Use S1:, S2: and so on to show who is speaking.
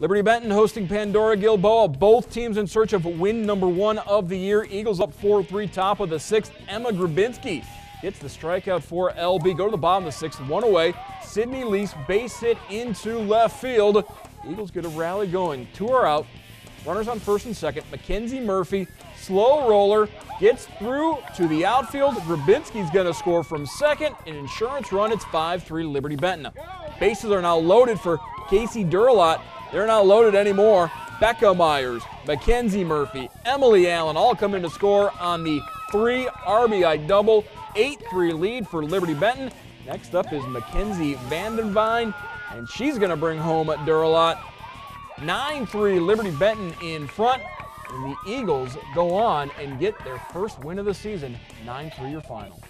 S1: Liberty Benton hosting Pandora Gilboa. Both teams in search of win number one of the year. Eagles up 4-3, top of the sixth. Emma Grabinski gets the strikeout for LB. Go to the bottom of the sixth, one away. Sydney Lease base hit into left field. Eagles get a rally going. Two are out. Runners on first and second. Mackenzie Murphy, slow roller, gets through to the outfield. Grabinski's going to score from second. An insurance run. It's 5-3 Liberty Benton. Bases are now loaded for Casey Durlot. They're not loaded anymore. Becca Myers, Mackenzie Murphy, Emily Allen all come in to score on the three RBI double. 8-3 lead for Liberty Benton. Next up is Mackenzie Vandenvine, and she's going to bring home Durlot. 9-3 Liberty Benton in front. And the Eagles go on and get their first win of the season, 9-3 your final.